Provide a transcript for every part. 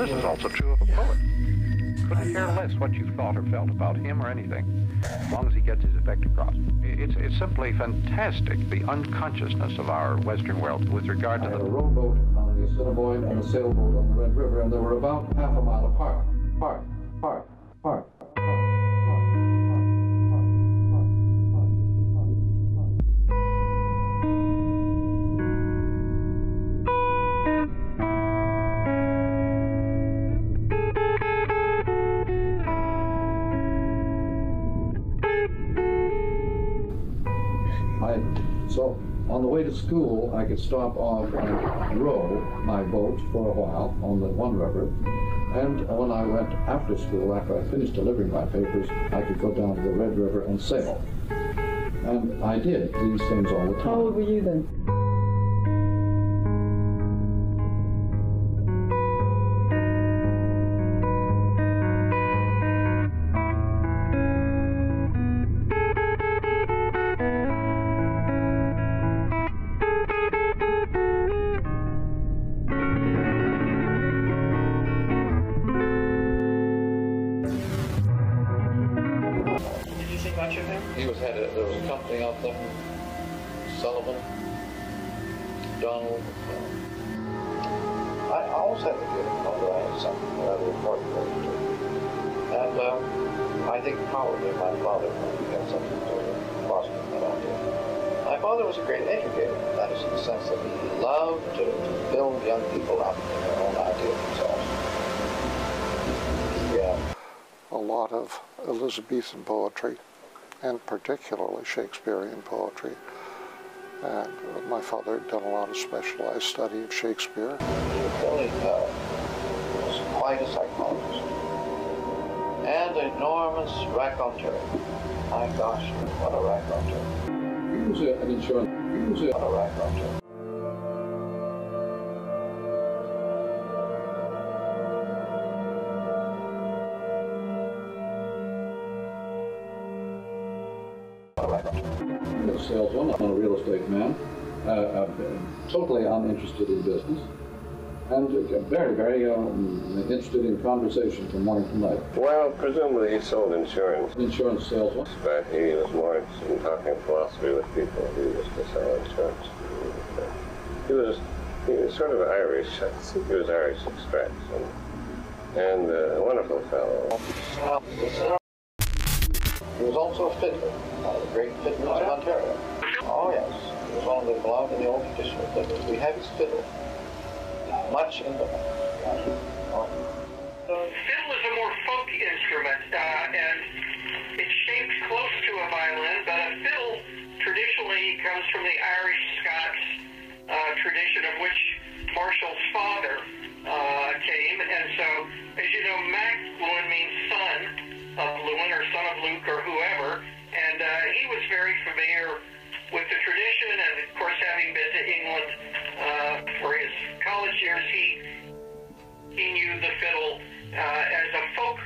This is also true of a poet. Couldn't care less what you thought or felt about him or anything, as long as he gets his effect across. It's, it's simply fantastic, the unconsciousness of our Western world with regard to I the... had a rowboat on the Assiniboine and a sailboat on the Red River, and they were about half a mile apart, I, so on the way to school, I could stop off and row my boat for a while on the one river. And when I went after school, after I finished delivering my papers, I could go down to the Red River and sail. And I did these things all the time. How old were you then? He was had a, there was a company out there, Sullivan, Donald. I always had to give mother I had something rather important to do. And um, I think probably my father probably had something to do with Boston that I did. My father was a great educator. That is in the sense that he loved to, to build young people up in their own idea of themselves. He, uh, a lot of Elizabethan poetry, and particularly Shakespearean poetry. And my father had done a lot of specialized study of Shakespeare. Billy uh, was quite a psychologist. And enormous raconteur. My gosh, what a raconteur. He was a, an insurance. He was a, What a raconteur. What a raconteur. a salesman, I'm a real estate man, uh, uh, totally uninterested in business, and uh, very, very um, interested in conversation from morning to night. Well, presumably he sold insurance, Insurance salesman. but he was more interested in talking philosophy with people. He used to sell insurance. He was, he was sort of Irish. I think he was Irish extract, and, and uh, a wonderful fellow. He was also a fiddler, one of the great fiddlers of Ontario. Oh yes, it was one of the belonged to the old tradition fiddlers. We have his fiddle, much in the. Fiddle is a more folk instrument, uh, and it's shaped close to a violin, but a fiddle traditionally comes from the Irish Scots uh, tradition of which Marshall's father uh, came. And so, as you know, McLuhan means son of Lewin or son of Luke or whoever, he was very familiar with the tradition, and of course, having been to England uh, for his college years, he he knew the fiddle uh, as a folk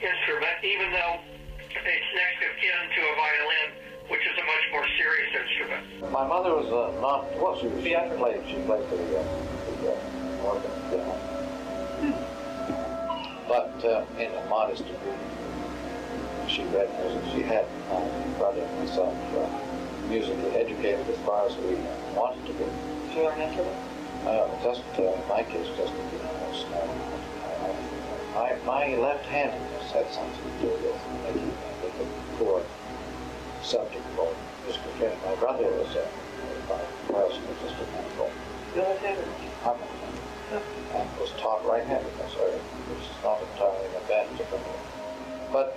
instrument, even though it's next of kin to a violin, which is a much more serious instrument. My mother was uh, not. Well, she, was she played. She played the, uh, the uh, organ. Yeah. But uh, in a modest degree, she read music. She had my brother and myself uh, musically educated as far as we wanted to be. Did you learn instrument? Uh, just uh, my case, just to be almost. Uh, my my left-handedness had something to do with making with the poor subject for musical training. My brother was a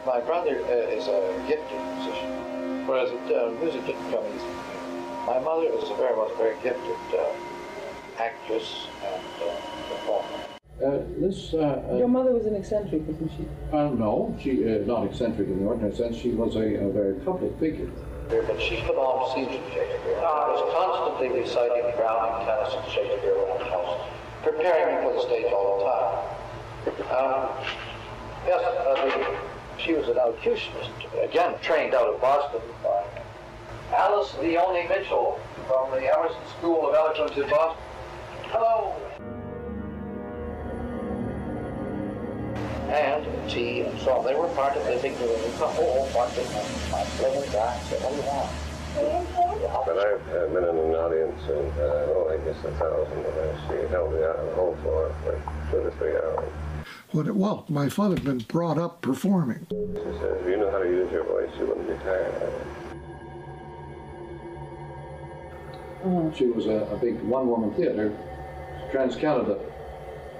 my brother uh, is a gifted musician, whereas it, uh, music didn't come easy. My mother is a very, was a very gifted uh, actress and uh, performer. Uh, this, uh, Your mother was an eccentric, wasn't she? uh, no, she uh, not eccentric in the ordinary sense. She was a, a very public figure. But she could all see Shakespeare. was constantly reciting Browning, Tennyson, Shakespeare around the house, preparing me for the stage all the time. Um, yes, the, she was an elocutionist, again trained out of Boston by Alice Leone Mitchell from the Emerson School of Eloquence in Boston. Hello. and tea and so. They were part of the big the whole bunch of my living back, so what do you want? But I've uh, been in an audience, and uh, oh, I guess a thousand, and she held me out on the whole floor for two to three hours. Well, well, my father had been brought up performing. She said, if you knew how to use your voice, you wouldn't be tired of it. She was a, a big one-woman theater, Trans-Canada.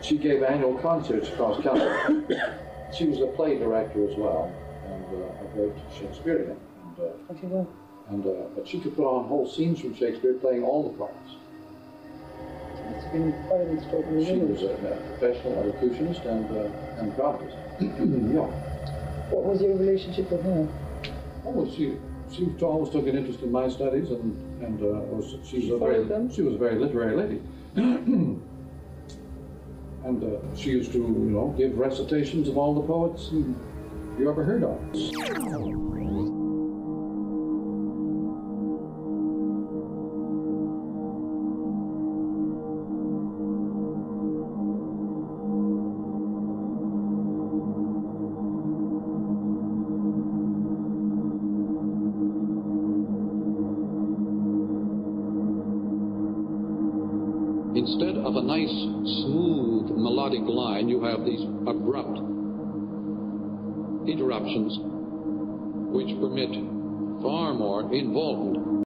She gave annual concerts across Canada. she was a play director as well, and uh, a great Shakespearean. And, uh, she was. And uh, but she could put on whole scenes from Shakespeare, playing all the parts. Have been quite an extraordinary She was a, a professional elocutionist and uh, and dramatist. yeah. What was your relationship with her? Oh, she she always took an interest in my studies, and and uh, was she was a very them? she was a very literary lady. and uh, she used to, you know, give recitations of all the poets you ever heard of. Instead of a nice, smooth, melodic line, you have these abrupt interruptions which permit far more involvement